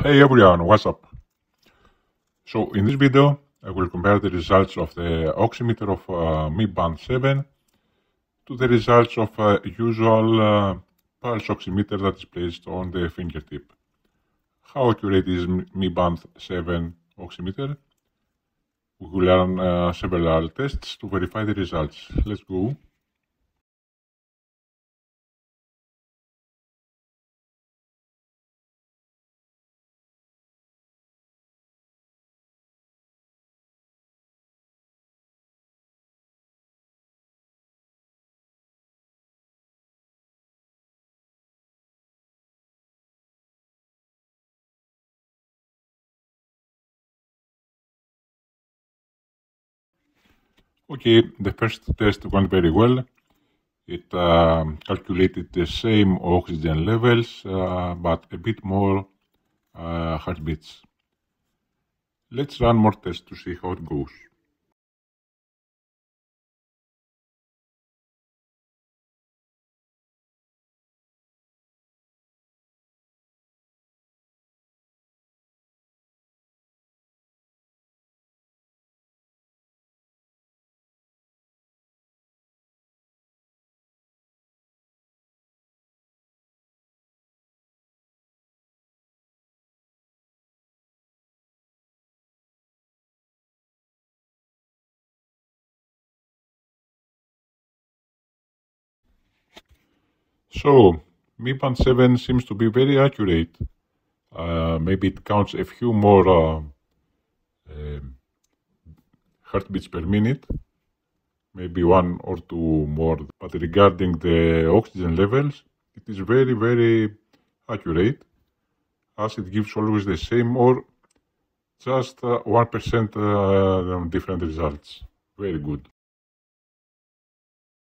Hey everyone, what's up? So in this video I will compare the results of the oximeter of uh, Mi Band 7 to the results of a usual uh, pulse oximeter that is placed on the fingertip. How accurate is Mi Band 7 oximeter? We will learn uh, several tests to verify the results. Let's go. Okay, the first test went very well. It uh, calculated the same oxygen levels, uh, but a bit more uh, heartbeats. Let's run more tests to see how it goes. So, Mi Band 7 seems to be very accurate. Uh, maybe it counts a few more uh, uh, heartbeats per minute, maybe one or two more. But regarding the oxygen levels, it is very, very accurate as it gives always the same or just 1% uh, uh, different results. Very good.